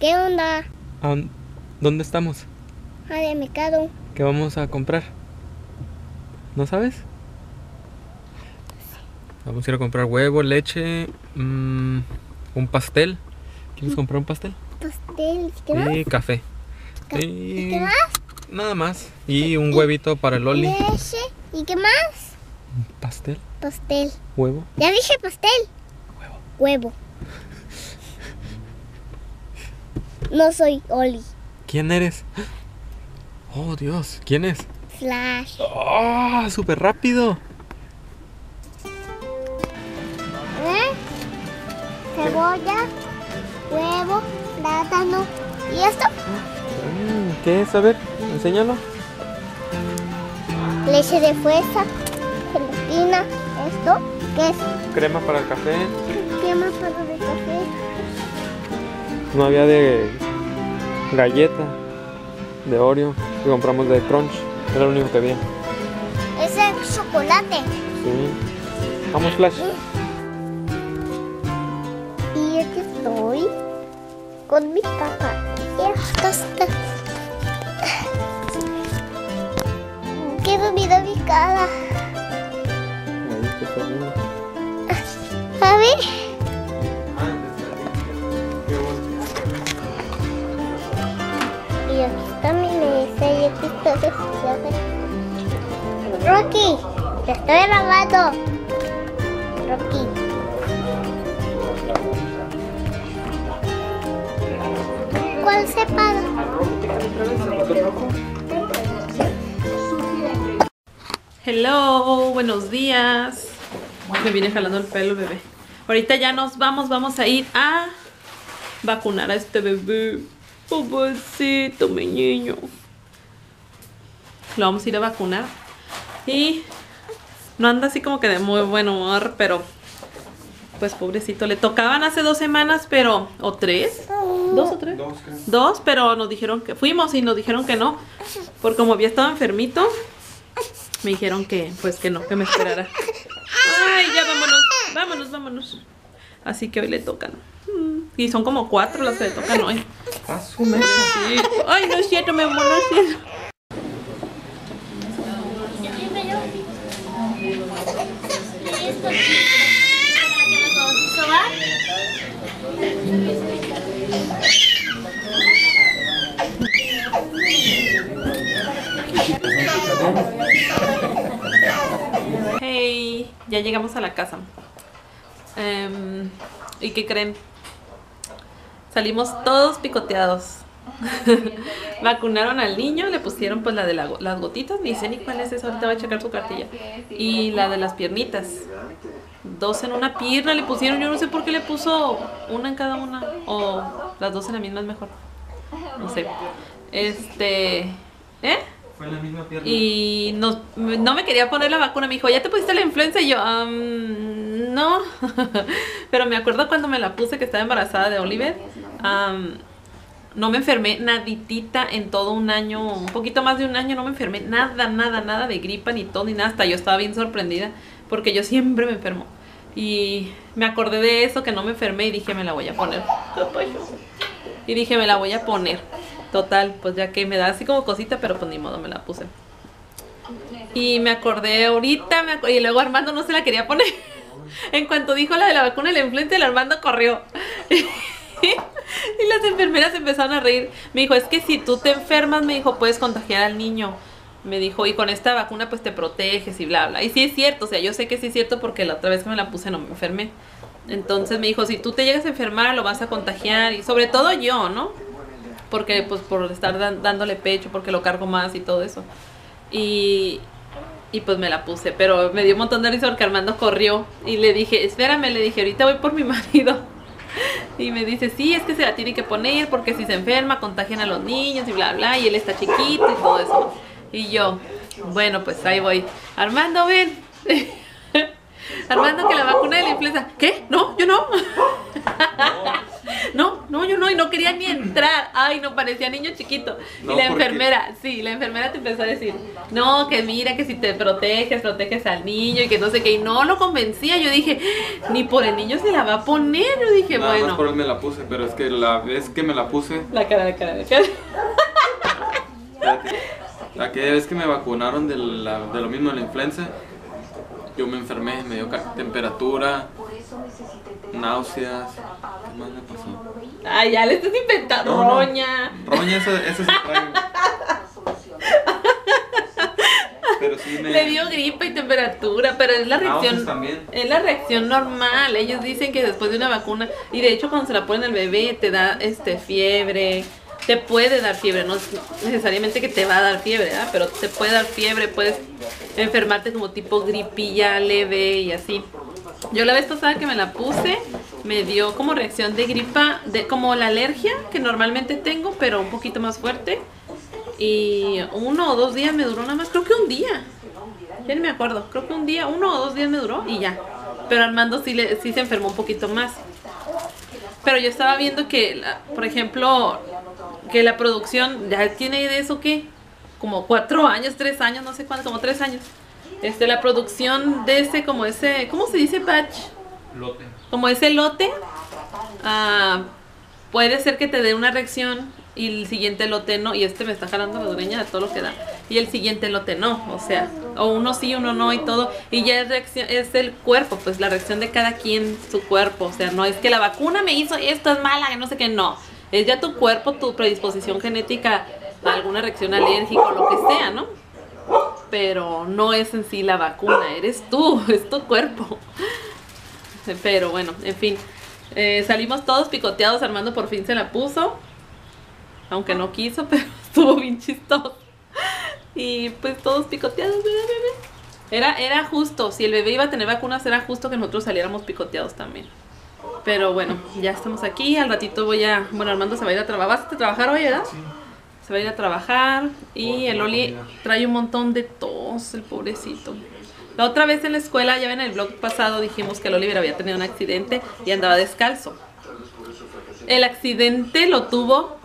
¿Qué onda? ¿A ¿Dónde estamos? Al mercado. ¿Qué vamos a comprar? ¿No sabes? Vamos a ir a comprar huevo, leche, mm, un pastel. ¿Quieres comprar un pastel? Pastel. ¿Qué más? Y café. Ca- ¿Y qué más? nada más. Y un huevito para el Oli. Leche. ¿Y qué más? Pastel, Pastel. huevo. Ya dije pastel. Huevo. Huevo. No soy Oli. ¿Quién eres? Oh, Dios. ¿Quién es? Flash. ¡Oh! ¡Súper rápido! ¿Eh? Cebolla, huevo, plátano. ¿Y esto? Mm, ¿Qué es? A ver, enséñalo. Leche de fuerza, gelatina. ¿Esto? ¿Qué es? Crema para el café. ¿Qué más para? No había de galleta, de Oreo. Y compramos de Crunch. Era lo único que había. Ese es chocolate. Sí. Vamos, Flash. Y aquí estoy con mi papá. Está. Qué dormida mi cara. Ahí está Rocky, te estoy grabando. Rocky. ¿Cuál se para? Hello, buenos días. Me viene jalando el pelo, bebé. Ahorita ya nos vamos, vamos a ir a vacunar a este bebé. Pobrecito, mi niño. Lo vamos a ir a vacunar. Y no anda así como que de muy buen humor, pero pues pobrecito. Le tocaban hace dos semanas, pero... ¿O tres? ¿Dos o tres? Dos, pero nos dijeron que fuimos y nos dijeron que no. Porque como había estado enfermito, me dijeron que, pues que no, que me esperara. Ay, ya vámonos, vámonos, vámonos. Así que hoy le tocan. Y son como cuatro las que le tocan hoy. Ay, no es cierto, mi amor, no es cierto. Hey, ya llegamos a la casa. Em, ¿Y qué creen? Salimos todos picoteados. Vacunaron al niño, le pusieron pues la de la las gotitas, ni sé ni cuál es esa, ahorita voy a checar su cartilla. Y la de las piernitas. Dos en una pierna le pusieron, yo no sé por qué le puso una en cada una. O las dos en la misma es mejor. No sé. Este. ¿Eh? Fue en la misma pierna. Y no, no me quería poner la vacuna. Me dijo, ¿ya te pusiste la influenza? Y yo, "Am, no. Pero me acuerdo cuando me la puse que estaba embarazada de Oliver. am, no me enfermé naditita en todo un año, un poquito más de un año. No me enfermé nada, nada, nada de gripa, ni todo, ni nada. Hasta yo estaba bien sorprendida porque yo siempre me enfermo. Y me acordé de eso, que no me enfermé y dije, me la voy a poner. Y dije, me la voy a poner. Total, pues ya que me da así como cosita, pero pues ni modo, me la puse. Y me acordé ahorita, me acu- y luego Armando no se la quería poner. En cuanto dijo la de la vacuna de la el Armando corrió. y las enfermeras empezaron a reír. Me dijo, es que si tú te enfermas, me dijo, puedes contagiar al niño. Me dijo, y con esta vacuna pues te proteges y bla, bla. Y sí es cierto, o sea, yo sé que sí es cierto porque la otra vez que me la puse no me enfermé. Entonces me dijo, si tú te llegas a enfermar, lo vas a contagiar. Y sobre todo yo, ¿no? Porque pues por estar dándole pecho, porque lo cargo más y todo eso. Y pues me la puse, pero me dio un montón de risa porque Armando corrió y le dije, espérame, le dije, ahorita voy por mi marido. Y me dice, sí, es que se la tiene que poner porque si se enferma contagian a los niños y bla, bla, y él está chiquito y todo eso. Y yo, bueno, pues ahí voy. Armando, ven. Armando, que la vacuna de la influenza. ¿Qué? No, yo no. No, quería ni entrar. Ay, no, parecía niño chiquito. No, y la enfermera, sí, la enfermera te empezó a decir, no, que mira, que si te proteges, proteges al niño y que no sé qué. Y no lo convencía. Yo dije, ni por el niño se la va a poner. Yo dije, Nada más bueno. por él me la puse, pero es que la vez que me la puse, La cara, la cara, la cara. Aquella vez que me vacunaron de, la- de lo mismo de la influenza, yo me enfermé, me dio temperatura, náuseas. ¿Qué más me pasó? Ay, ya le estás inventando, No, no. roña. Roña, eso, eso traigo. Pero sí me. Le dio gripa y temperatura, pero es la Náuseas reacción. también. Es la reacción normal. Ellos dicen que después de una vacuna, y de hecho cuando se la ponen al bebé, te da este fiebre. Te puede dar fiebre, no es necesariamente que te va a dar fiebre, ¿verdad? pero te puede dar fiebre, puedes enfermarte como tipo gripilla leve y así. Yo la vez pasada que me la puse, me dio como reacción de gripa, de como la alergia que normalmente tengo, pero un poquito más fuerte. Y uno o dos días me duró nada más, creo que un día. Ya ni me acuerdo, creo que un día, uno o dos días me duró y ya. Pero Armando sí, le, sí se enfermó un poquito más. Pero yo estaba viendo que, la- por ejemplo, que la producción ya tiene de eso que como cuatro años, tres años, no sé cuánto, como tres años. Este, la producción de ese, como ese, ¿cómo se dice batch? Lote. Como ese lote, ah, puede ser que te dé una reacción y el siguiente lote no, y este me está jalando la greña de todo lo que da, y el siguiente lote no, o sea, o uno sí, uno no y todo, y ya es reacción, es el cuerpo, pues la reacción de cada quien, su cuerpo, o sea, no es que la vacuna me hizo esto, es mala, que no sé qué, no, es ya tu cuerpo, tu predisposición genética a alguna reacción alérgica o lo que sea, ¿no? Pero no es en sí la vacuna, eres tú, es tu cuerpo. Pero bueno, en fin. Eh, salimos todos picoteados, Armando por fin se la puso. Aunque no quiso, pero estuvo bien chistoso. Y pues todos picoteados, ¿verdad, bebé? Era, era justo, si el bebé iba a tener vacunas, era justo que nosotros saliéramos picoteados también. Pero bueno, ya estamos aquí. Al ratito voy a. Bueno, Armando se va a ir a trabajar. ¿Vas a trabajar hoy, verdad? Se va a ir a trabajar. Y el Oli trae un montón de tos, el pobrecito. La otra vez en la escuela, ya ven el blog pasado, dijimos que el Oliver había tenido un accidente y andaba descalzo. El accidente lo tuvo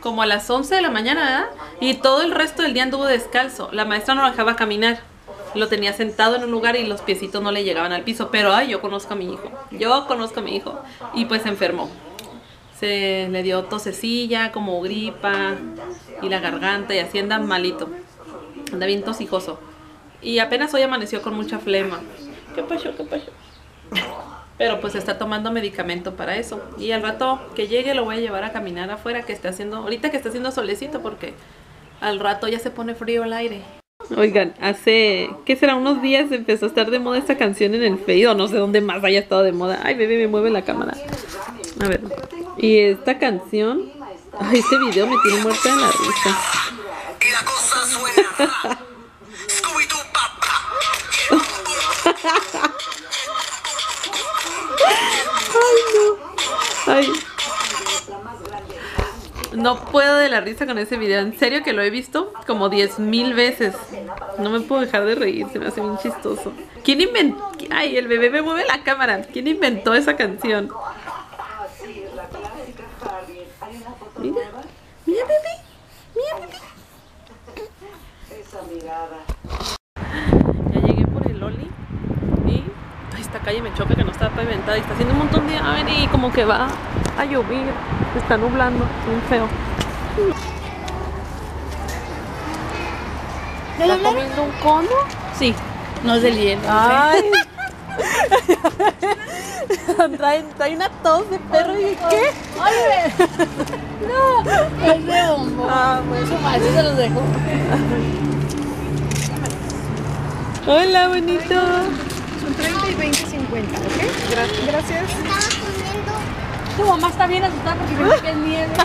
como a las 11 de la mañana, ¿verdad? Y todo el resto del día anduvo descalzo. La maestra no lo dejaba caminar. Lo tenía sentado en un lugar y los piecitos no le llegaban al piso. Pero, ay, yo conozco a mi hijo. Yo conozco a mi hijo. Y pues se enfermó. Le dio tosecilla, como gripa y la garganta y así anda malito. Anda bien tosijoso. Y apenas hoy amaneció con mucha flema. ¿Qué pasó? ¿Qué pasó? Pero pues está tomando medicamento para eso. Y al rato que llegue lo voy a llevar a caminar afuera, que está haciendo, ahorita que está haciendo solecito, porque al rato ya se pone frío el aire. Oigan, hace, ¿qué será? Unos días empezó a estar de moda esta canción en el Face, o no sé dónde más haya estado de moda. Ay, bebé, me mueve la cámara. A ver. Y esta canción, ay, este video me tiene muerta de la risa. La cosa suena. Scooby-Doo papá. Ay. No puedo de la risa con ese video. En serio que lo he visto como 10 mil veces. No me puedo dejar de reír, se me hace bien chistoso. ¿Quién inventó? Ay, el bebé me mueve la cámara. ¿Quién inventó esa canción? Mira bebé, mira bebé. Ya llegué por el Oli y ay, esta calle me choca que no está pavimentada y está haciendo un montón de aire y como que va a llover, está nublando, bien feo. ¿Está comiendo un cono? Sí, no es del hielo. Ay. trae, trae una tos de perro y ¿qué? Es de bombo. Ah, bueno. Madre se los dejó. Hola, bonito. Son 30 y 20, 50, ¿ok? Gracias. Gracias. Estaba comiendo. Tu mamá está bien asustada porque cree que es nieve.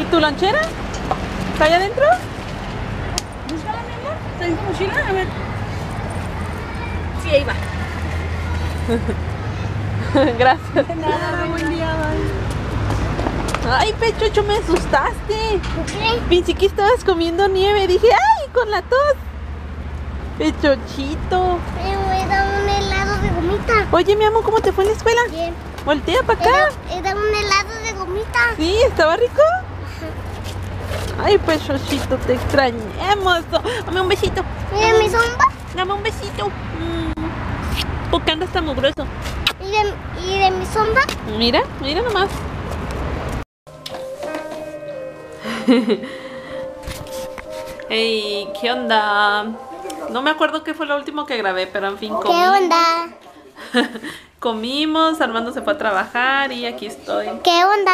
¿Y tu lonchera? ¿Está allá adentro? Búscala, mi amor. ¿Está en tu mochila? A ver. Sí, ahí va. Gracias. Nada, buen día. Ay, Pechocho, me asustaste. ¿Por qué? Pensé que estabas comiendo nieve. Dije, ay, con la tos. Pechochito. Me voy a dar un helado de gomita. Oye, mi amor, ¿cómo te fue en la escuela? Bien. Voltea para acá. Era, era un helado de gomita. Sí, ¿estaba rico? Ay, pues, Xochito, te extrañemos. Dame un besito. Mira mi sombra. Dame un besito. Mm. ¿Por qué andas tan mugroso? Y de, y de mi sombra. Mira, mira nomás. Hey, ¿qué onda? No me acuerdo qué fue lo último que grabé, pero en fin, ¿Qué comí. onda? Comimos, Armando se fue a trabajar y aquí estoy. ¿Qué onda?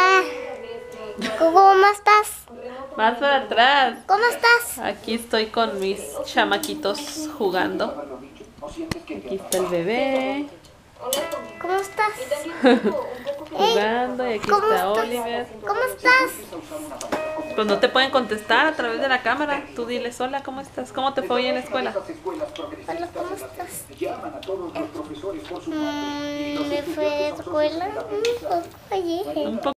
¿Cómo estás? Más para atrás. ¿Cómo estás? Aquí estoy con mis chamaquitos jugando. Aquí está el bebé ¿Cómo estás? jugando y aquí ¿Cómo está estás? Oliver. ¿Cómo estás? Pues no te pueden contestar a través de la cámara. Tú diles, hola, ¿cómo estás? ¿Cómo te fue hoy en la escuela? Hola, ¿cómo estás? Mm, ¿Me fue a la escuela? Mm, pues. Un poco